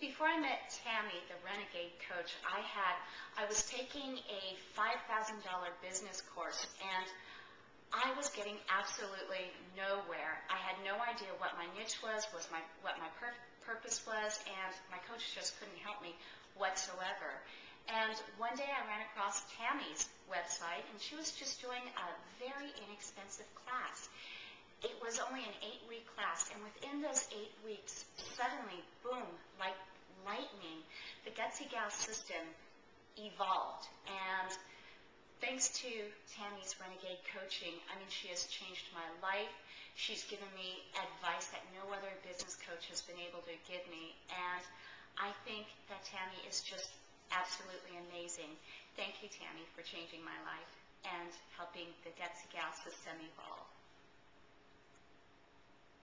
Before I met Tammy, the Renegade coach, I had I was taking a $5,000 business course and I was getting absolutely nowhere. I had no idea what my niche was, was my what my pur- purpose was, and my coach just couldn't help me whatsoever. And one day I ran across Tammy's website, and she was just doing a very inexpensive class. It was only an eight-week class, and within those eight weeks, suddenly, the Gutsy Gal system evolved. And thanks to Tammy's Renegade coaching, I mean, she has changed my life. She's given me advice that no other business coach has been able to give me. And I think that Tammy is just absolutely amazing. Thank you, Tammy, for changing my life and helping the Gutsy Gal system evolve.